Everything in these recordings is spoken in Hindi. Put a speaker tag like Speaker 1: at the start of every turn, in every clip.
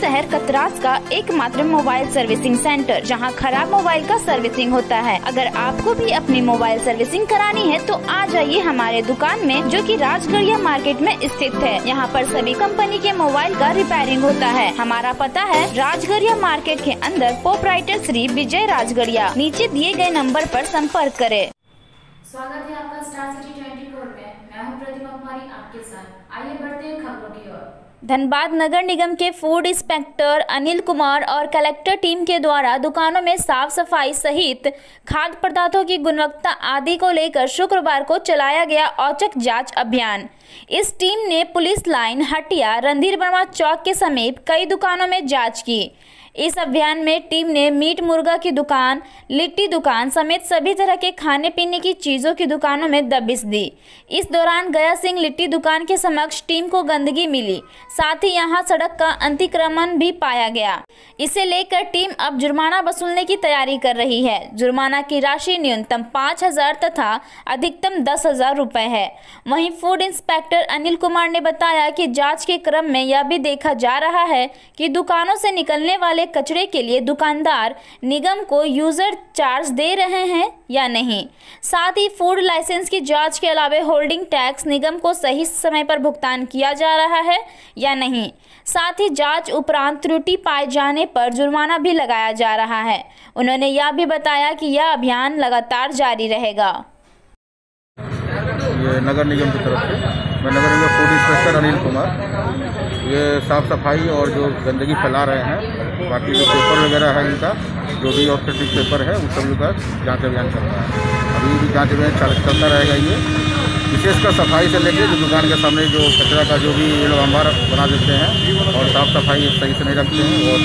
Speaker 1: शहर कतरास का एकमात्र मोबाइल सर्विसिंग सेंटर, जहाँ खराब मोबाइल का सर्विसिंग होता है। अगर आपको भी अपनी मोबाइल सर्विसिंग करानी है तो आ जाइए हमारे दुकान में, जो कि राजगढ़िया मार्केट में स्थित है। यहाँ पर सभी कंपनी के मोबाइल का रिपेयरिंग होता है। हमारा पता है, राजगढ़िया मार्केट के अंदर पोपराइटर श्री विजय राजगढ़िया। नीचे दिए गए नंबर पर संपर्क करें।
Speaker 2: स्वागत है आपका स्टार सिटी 24 में। मैं हूँ प्रतिमा कुमारी, आपके साथ। आइए बढ़ते हैं खबरों की ओर।
Speaker 1: धनबाद नगर निगम के फ़ूड इंस्पेक्टर अनिल कुमार और कलेक्टर टीम के द्वारा दुकानों में साफ़ सफ़ाई सहित खाद्य पदार्थों की गुणवत्ता आदि को लेकर शुक्रवार को चलाया गया औचक जाँच अभियान। इस टीम ने पुलिस लाइन, हटिया रणधीर वर्मा चौक के समीप कई दुकानों में जाँच की। इस अभियान में टीम ने मीट मुर्गा की दुकान, लिट्टी दुकान समेत सभी तरह के खाने पीने की चीज़ों की दुकानों में दबिश दी। इस दौरान गया सिंह लिट्टी दुकान के समक्ष टीम को गंदगी मिली। साथ ही यहाँ सड़क का अतिक्रमण भी पाया गया। इसे लेकर टीम अब जुर्माना वसूलने की तैयारी कर रही है। जुर्माना की राशि न्यूनतम पाँच हज़ार तथा अधिकतम दस हज़ार है। वहीं फ़ूड इंस्पेक्टर अनिल कुमार ने बताया कि जाँच के क्रम में यह भी देखा जा रहा है कि दुकानों से निकलने वाले वाले कचरे के लिए दुकानदार निगम को यूज़र चार्ज दे रहे हैं या नहीं? साथ ही फ़ूड लाइसेंस की जाँच के अलावा होल्डिंग टैक्स निगम को सही समय पर भुगतान किया जा रहा है या नहीं? साथ ही जाँच उपरांत त्रुटि पाए जाने पर जुर्माना भी लगाया जा रहा है। उन्होंने यह भी बताया कि यह अभियान लगातार जारी रहेगा।
Speaker 3: ये नगर निगम की तरफ़ से। मैं नगर निगम फ़ूड इंस्पेक्टर अनिल कुमार। ये साफ़ सफ़ाई और जो गंदगी फैला रहे हैं, बाकी जो पेपर वगैरह है इनका, जो भी ऑथेंटिक पेपर है उन सभी का जाँच अभियान चल रहा है। अभी भी जाँच अभियान चलता रहेगा ये। विशेषकर सफ़ाई से लेकर जो दुकान के सामने जो कचरा का जो भी ये लोग अंबार बना देते हैं, और साफ़ सफ़ाई सही से नहीं रखते हैं, और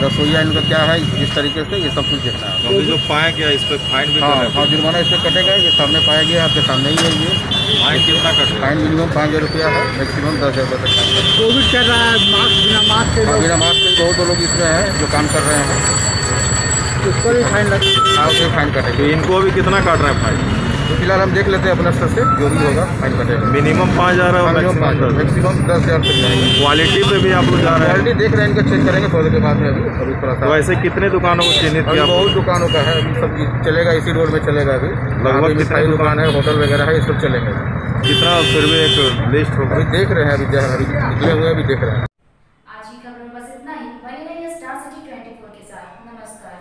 Speaker 3: रसोईया इनका क्या है इस तरीके से ये सब कुछ देखना है।
Speaker 4: तो जो पाया गया इस पर फाइन भी
Speaker 3: हाँ हाँ जुर्माना इस पर कटेगा ये सामने पाया गया आपके सामने ही है ये।
Speaker 4: फाइन कितना कटेगा
Speaker 3: फाइन मिनिमम पाँच हज़ार रुपया है मैक्सिमम दस हज़ार रुपये तक। का
Speaker 5: कोविड चल रहा है मास्क बिना मास्क के
Speaker 3: हाँ,
Speaker 5: लोग
Speaker 3: बिना मास्क के बहुत लोग इसमें हैं जो काम कर रहे हैं।
Speaker 5: उस पर भी फाइन लग
Speaker 3: हाँ उसे फाइन
Speaker 4: तो
Speaker 3: कटेगा
Speaker 4: इनको अभी कितना काट रहा है फाइन?
Speaker 3: तो फ़िलहाल हम देख लेते हैं अपना स्तर से जो भी होगा फाइन कटेगा
Speaker 4: मिनिमम पाँच हज़ार
Speaker 3: मैक्सिमम
Speaker 4: दस
Speaker 3: हज़ार। तक जाएँगे।
Speaker 4: क्वालिटी पे भी आप लोग जा रहे हैं।
Speaker 3: क्वालिटी देख रहे हैं इनका चेक करेंगे थोड़ी के बाद में अभी अभी थोड़ा सा।
Speaker 4: तो वैसे कितने दुकानों को चिन्हित किया
Speaker 3: बहुत दुकानों का है अभी सब चलेगा इसी रोड में चलेगा अभी।
Speaker 4: लगभग
Speaker 3: मिठाई
Speaker 4: दुकान?
Speaker 3: है होटल वगैरह है ये सब चलेंगे।
Speaker 4: कितना? फिर भी एक लिस्ट होगा।
Speaker 3: अभी देख रहे हैं अभी अभी निकले हुए अभी देख रहे हैं। आज
Speaker 1: की खबर बस इतना ही। बने रहिए स्टार सिटी 24 के साथ। नमस्कार।